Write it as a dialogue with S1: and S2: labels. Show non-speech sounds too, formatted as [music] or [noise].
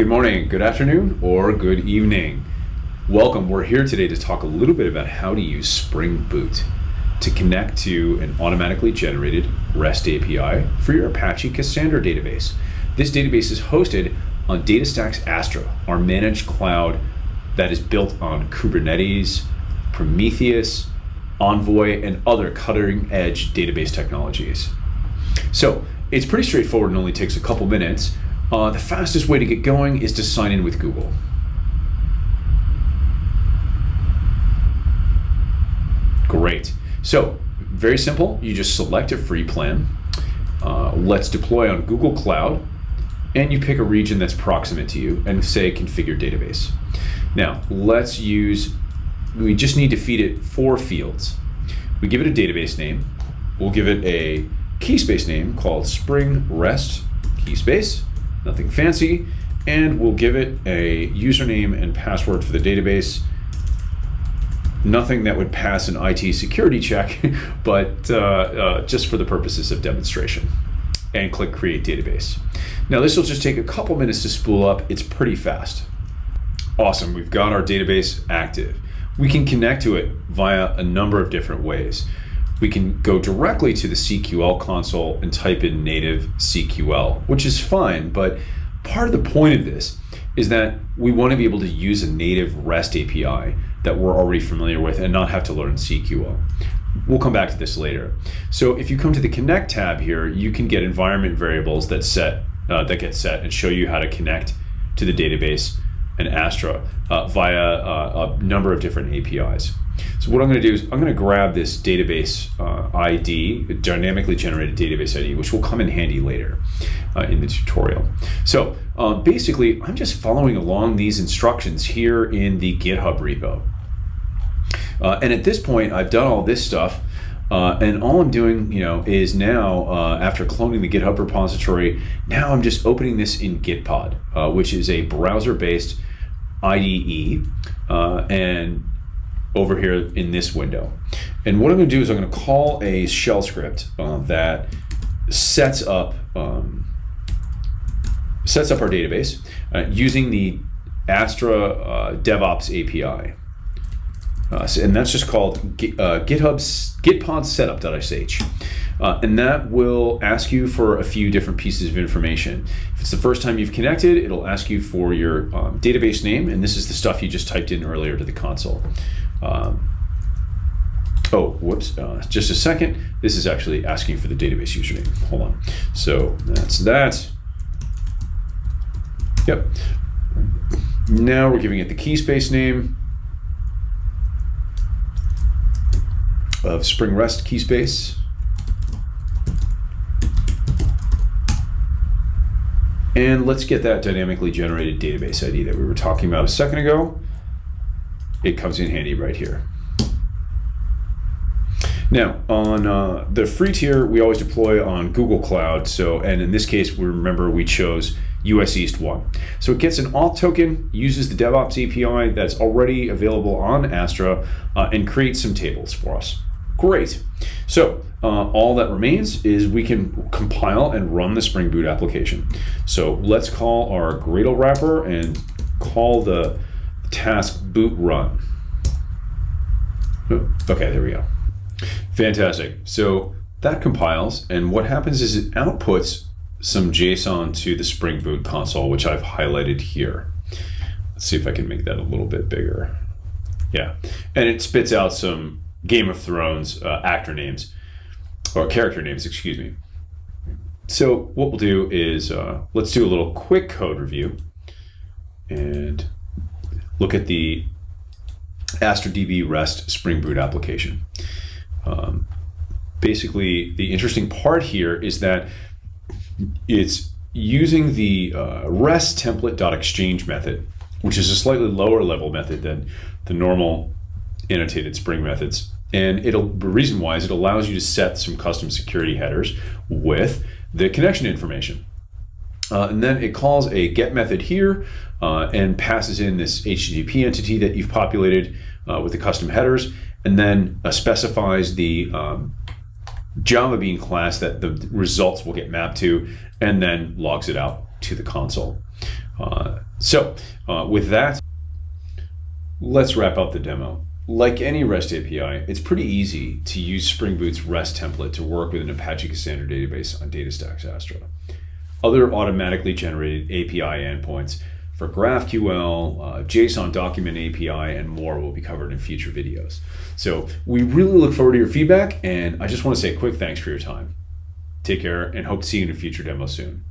S1: Good morning, good afternoon, or good evening. Welcome. We're here today to talk a little bit about how to use Spring Boot to connect to an automatically generated REST API for your Apache Cassandra database. This database is hosted on DataStax Astra, our managed cloud that is built on Kubernetes, Prometheus, Envoy, and other cutting edge database technologies. So it's pretty straightforward and only takes a couple minutes. Uh, the fastest way to get going is to sign in with Google. Great. So, very simple. You just select a free plan. Uh, let's deploy on Google Cloud, and you pick a region that's proximate to you and say configure database. Now, let's use, we just need to feed it four fields. We give it a database name. We'll give it a key space name called Spring REST key space nothing fancy, and we'll give it a username and password for the database. Nothing that would pass an IT security check, [laughs] but uh, uh, just for the purposes of demonstration. And click Create Database. Now this will just take a couple minutes to spool up. It's pretty fast. Awesome, we've got our database active. We can connect to it via a number of different ways. We can go directly to the CQL console and type in native CQL, which is fine, but part of the point of this is that we want to be able to use a native REST API that we're already familiar with and not have to learn CQL. We'll come back to this later. So if you come to the connect tab here, you can get environment variables that set uh, that get set and show you how to connect to the database and Astra uh, via uh, a number of different APIs. So what I'm going to do is I'm going to grab this database uh, ID, dynamically generated database ID, which will come in handy later uh, in the tutorial. So uh, basically, I'm just following along these instructions here in the GitHub repo. Uh, and at this point, I've done all this stuff. Uh, and all I'm doing, you know, is now uh, after cloning the GitHub repository, now I'm just opening this in Gitpod, uh, which is a browser-based IDE, uh, and over here in this window. And what I'm going to do is I'm going to call a shell script uh, that sets up um, sets up our database uh, using the Astra uh, DevOps API. Uh, and that's just called uh, GitHub's gitpod setup.sh. Uh, and that will ask you for a few different pieces of information. If it's the first time you've connected, it'll ask you for your um, database name, and this is the stuff you just typed in earlier to the console. Um, oh, whoops, uh, just a second. This is actually asking for the database username. Hold on. So that's that. Yep. Now we're giving it the key space name of Spring REST key space. And let's get that dynamically generated database ID that we were talking about a second ago it comes in handy right here. Now, on uh, the free tier, we always deploy on Google Cloud. So, and in this case, we remember we chose US East 1. So it gets an auth token, uses the DevOps API that's already available on Astra, uh, and creates some tables for us. Great. So uh, all that remains is we can compile and run the Spring Boot application. So let's call our Gradle wrapper and call the task boot run. Okay, there we go. Fantastic. So that compiles, and what happens is it outputs some JSON to the Spring Boot console, which I've highlighted here. Let's see if I can make that a little bit bigger. Yeah, and it spits out some Game of Thrones uh, actor names, or character names, excuse me. So what we'll do is, uh, let's do a little quick code review. And look at the AstraDB REST Spring Boot application. Um, basically, the interesting part here is that it's using the uh, REST template.exchange method, which is a slightly lower level method than the normal annotated Spring methods. And it'll reason why is it allows you to set some custom security headers with the connection information. Uh, and then it calls a get method here uh, and passes in this HTTP entity that you've populated uh, with the custom headers, and then uh, specifies the um, Java Bean class that the results will get mapped to, and then logs it out. to the console. Uh, so, uh, with that, let's wrap up the demo. Like any REST API, it's pretty easy to use Spring Boot's REST template to work with an Apache Cassandra database on DataStax Astra. Other automatically generated API endpoints for GraphQL, uh, JSON document API, and more will be covered in future videos. So we really look forward to your feedback, and I just want to say a quick thanks for your time. Take care, and hope to see you in a future demo soon.